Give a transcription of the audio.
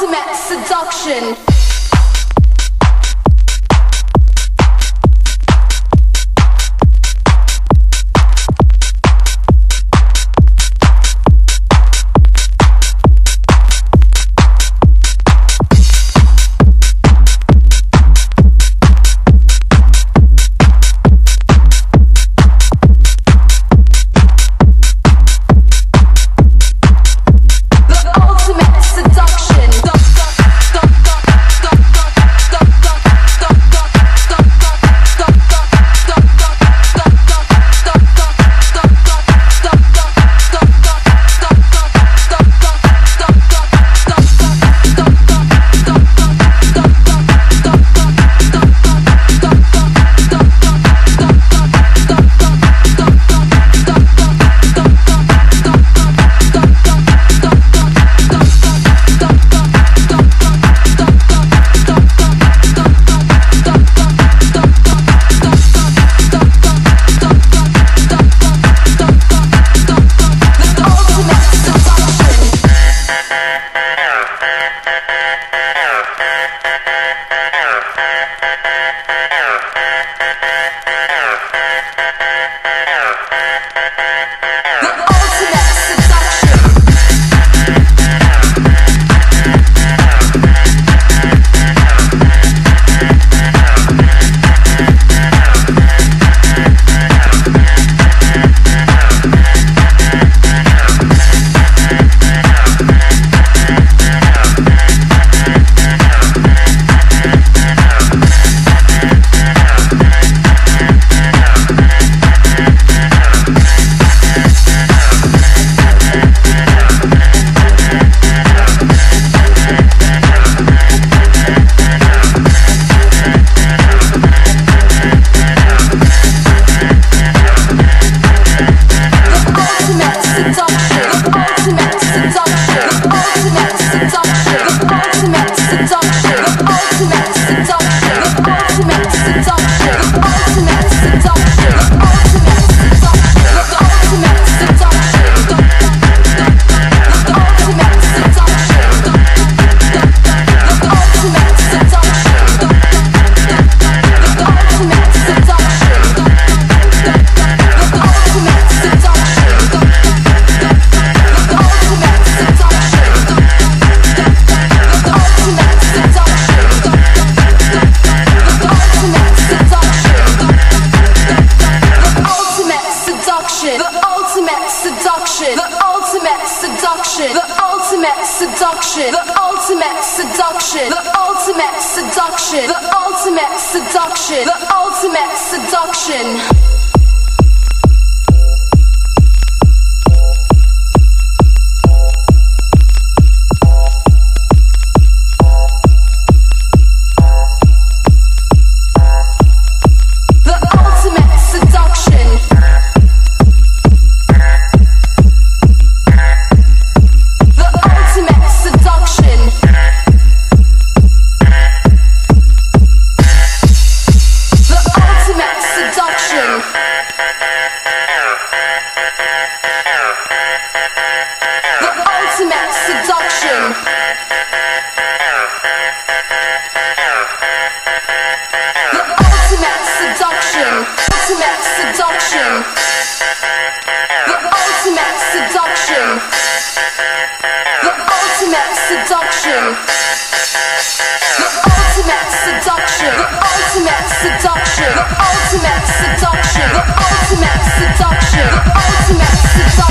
ultimate seduction. ultimate seduction. The ultimate seduction. The ultimate seduction. The ultimate seduction. The ultimate seduction. Ultimate seduction. The ultimate seduction. The ultimate seduction. The ultimate seduction. The ultimate seduction. The ultimate seduction. The ultimate seduction. The ultimate seduction.